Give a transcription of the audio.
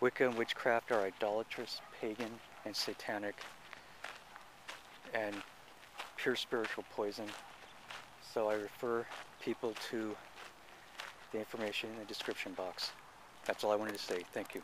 Wicca and witchcraft are idolatrous, pagan, and satanic, and pure spiritual poison. So I refer people to the information in the description box. That's all I wanted to say. Thank you.